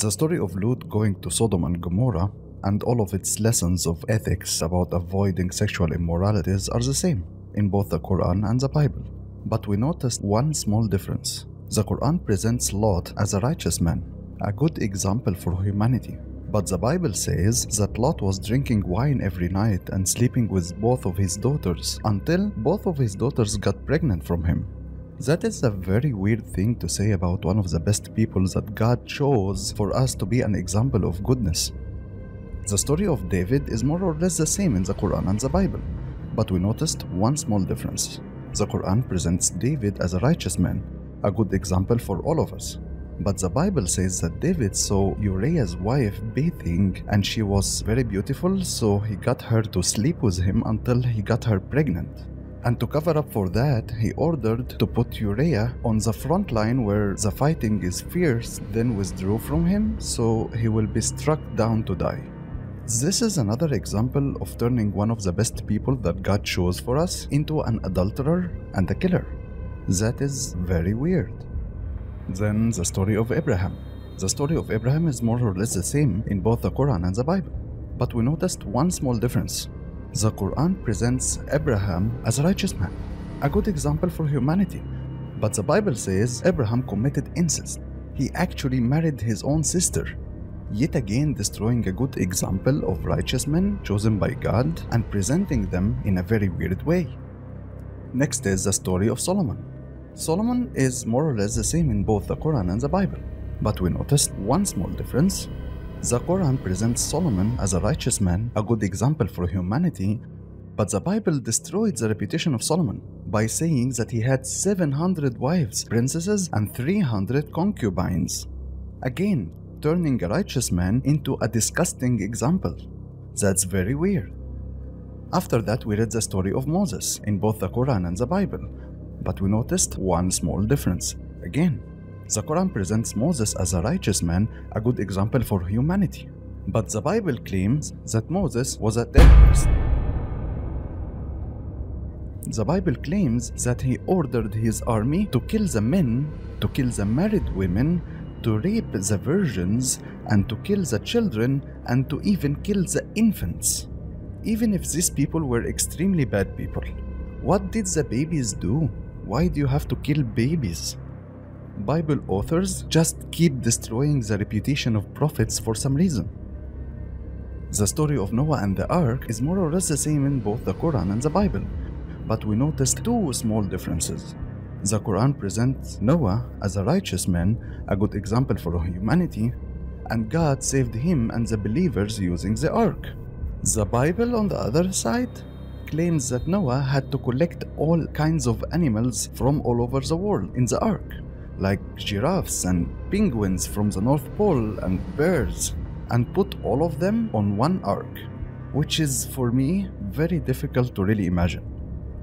The story of Lut going to Sodom and Gomorrah and all of its lessons of ethics about avoiding sexual immoralities are the same in both the Quran and the Bible. But we noticed one small difference. The Quran presents Lot as a righteous man, a good example for humanity. But the Bible says that Lot was drinking wine every night and sleeping with both of his daughters until both of his daughters got pregnant from him. That is a very weird thing to say about one of the best people that God chose for us to be an example of goodness. The story of David is more or less the same in the Quran and the Bible, but we noticed one small difference. The Quran presents David as a righteous man, a good example for all of us. But the Bible says that David saw Uriah's wife bathing and she was very beautiful, so he got her to sleep with him until he got her pregnant. And to cover up for that, he ordered to put Uriah on the front line where the fighting is fierce, then withdrew from him, so he will be struck down to die. This is another example of turning one of the best people that God chose for us into an adulterer and a killer. That is very weird. Then the story of Abraham. The story of Abraham is more or less the same in both the Quran and the Bible. But we noticed one small difference. The Quran presents Abraham as a righteous man, a good example for humanity. But the Bible says Abraham committed incest. He actually married his own sister, yet again destroying a good example of righteous men chosen by God and presenting them in a very weird way. Next is the story of Solomon. Solomon is more or less the same in both the Quran and the Bible, but we noticed one small difference. The Quran presents Solomon as a righteous man, a good example for humanity, but the Bible destroyed the reputation of Solomon by saying that he had 700 wives, princesses, and 300 concubines. Again, turning a righteous man into a disgusting example. That's very weird. After that, we read the story of Moses in both the Quran and the Bible, but we noticed one small difference. Again, the Quran presents Moses as a righteous man, a good example for humanity. But the Bible claims that Moses was a terrorist. The Bible claims that he ordered his army to kill the men, to kill the married women, to rape the virgins, and to kill the children, and to even kill the infants. Even if these people were extremely bad people, what did the babies do? Why do you have to kill babies? Bible authors just keep destroying the reputation of prophets for some reason. The story of Noah and the ark is more or less the same in both the Quran and the Bible, but we notice two small differences. The Quran presents Noah as a righteous man, a good example for humanity, and God saved him and the believers using the ark. The Bible, on the other side, claims that Noah had to collect all kinds of animals from all over the world in the ark, like giraffes and penguins from the North Pole and bears, and put all of them on one ark, which is for me very difficult to really imagine.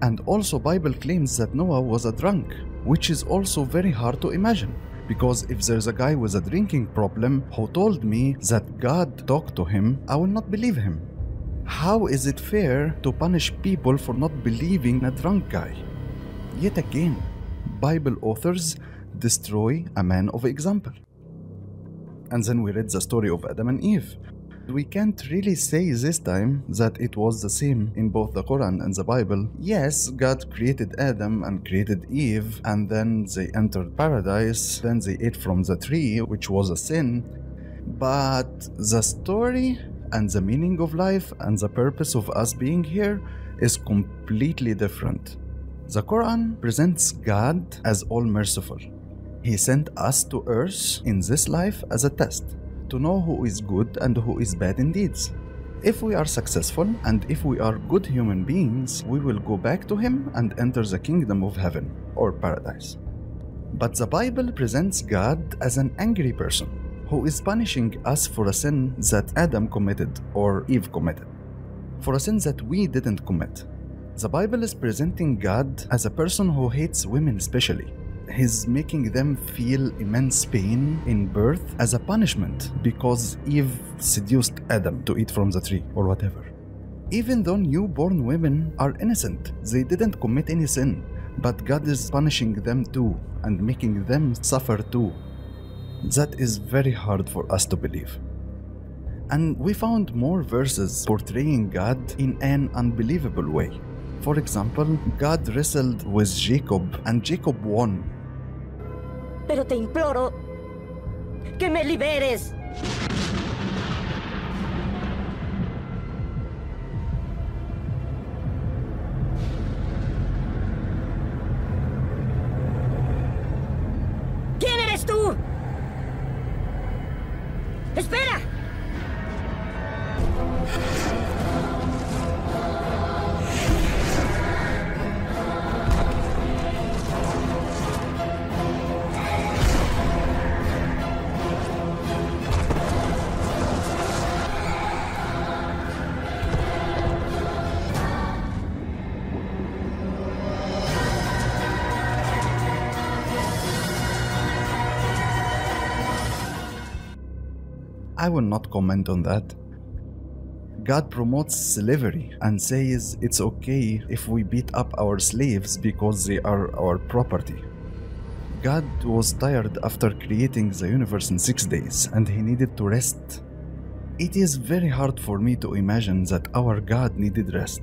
And also Bible claims that Noah was a drunk, which is also very hard to imagine. Because if there's a guy with a drinking problem who told me that God talked to him, I will not believe him. How is it fair to punish people for not believing a drunk guy? Yet again, Bible authors destroy a man of example. And then we read the story of Adam and Eve. We can't really say this time that it was the same in both the Quran and the Bible. Yes, God created Adam and created Eve, and then they entered paradise, then they ate from the tree, which was a sin. But the story and the meaning of life and the purpose of us being here is completely different. The Quran presents God as all merciful. He sent us to earth in this life as a test to know who is good and who is bad in deeds. If we are successful and if we are good human beings, we will go back to Him and enter the kingdom of heaven or paradise. But the Bible presents God as an angry person who is punishing us for a sin that Adam committed or Eve committed, for a sin that we didn't commit. The Bible is presenting God as a person who hates women, especially. He's making them feel immense pain in birth as a punishment because Eve seduced Adam to eat from the tree or whatever. Even though newborn women are innocent, they didn't commit any sin, but God is punishing them too and making them suffer too. That is very hard for us to believe. And we found more verses portraying God in an unbelievable way. For example, God wrestled with Jacob and Jacob won. Pero te imploro que me liberes. I will not comment on that. God promotes slavery and says it's okay if we beat up our slaves because they are our property. God was tired after creating the universe in six days and he needed to rest. It is very hard for me to imagine that our God needed rest.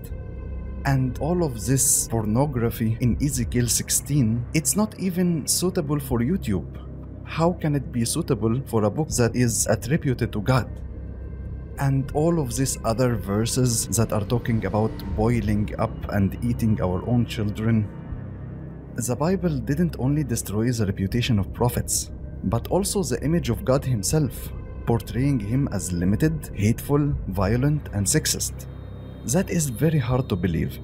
And all of this pornography in Ezekiel 16, it's not even suitable for YouTube. How can it be suitable for a book that is attributed to God? And all of these other verses that are talking about boiling up and eating our own children. The Bible didn't only destroy the reputation of prophets, but also the image of God Himself, portraying Him as limited, hateful, violent, and sexist. That is very hard to believe.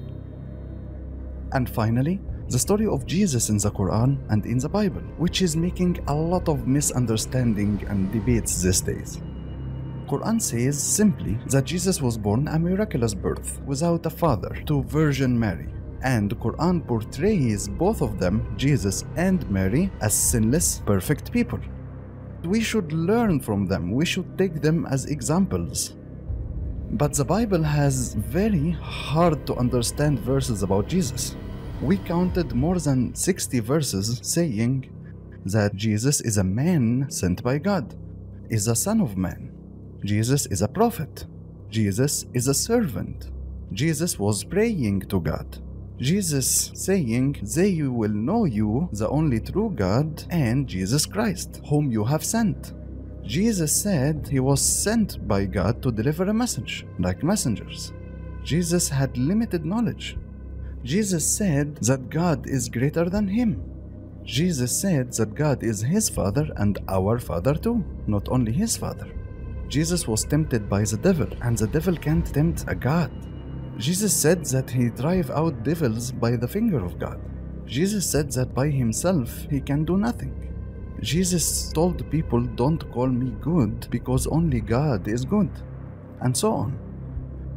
And finally, the story of Jesus in the Quran and in the Bible, which is making a lot of misunderstanding and debates these days. Quran says simply that Jesus was born a miraculous birth without a father to Virgin Mary. And Quran portrays both of them, Jesus and Mary, as sinless, perfect people. We should learn from them, we should take them as examples. But the Bible has very hard to understand verses about Jesus. We counted more than 60 verses saying that Jesus is a man sent by God, is a son of man. Jesus is a prophet. Jesus is a servant. Jesus was praying to God. Jesus saying, They will know you, the only true God, and Jesus Christ, whom you have sent. Jesus said he was sent by God to deliver a message, like messengers. Jesus had limited knowledge. Jesus said that God is greater than him. Jesus said that God is his Father and our Father too, not only his Father. Jesus was tempted by the devil, and the devil can't tempt a God. Jesus said that he drive out devils by the finger of God. Jesus said that by himself he can do nothing. Jesus told people, Don't call me good because only God is good, and so on.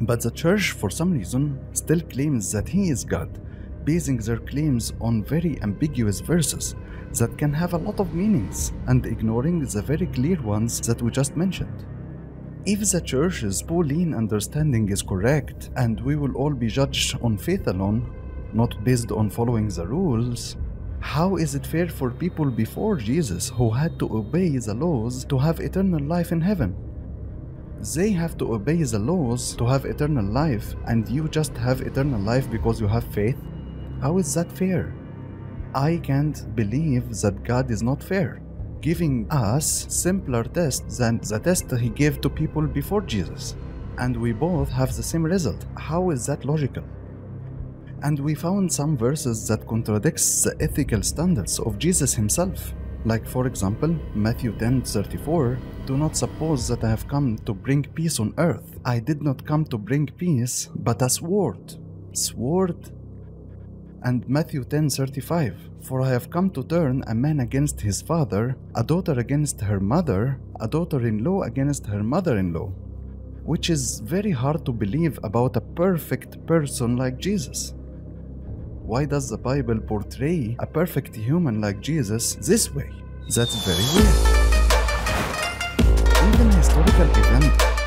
But the church, for some reason, still claims that he is God, basing their claims on very ambiguous verses that can have a lot of meanings and ignoring the very clear ones that we just mentioned. If the church's Pauline understanding is correct and we will all be judged on faith alone, not based on following the rules, how is it fair for people before Jesus who had to obey the laws to have eternal life in heaven? They have to obey the laws to have eternal life, and you just have eternal life because you have faith? How is that fair? I can't believe that God is not fair, giving us simpler tests than the test he gave to people before Jesus. And we both have the same result. How is that logical? And we found some verses that contradicts the ethical standards of Jesus himself. Like for example, Matthew 10:34, "Do not suppose that I have come to bring peace on earth. I did not come to bring peace, but a sword." Sword? And Matthew 10:35, "For I have come to turn a man against his father, a daughter against her mother, a daughter-in-law against her mother-in-law." Which is very hard to believe about a perfect person like Jesus. Why does the Bible portray a perfect human like Jesus this way? That's very weird. Even historical event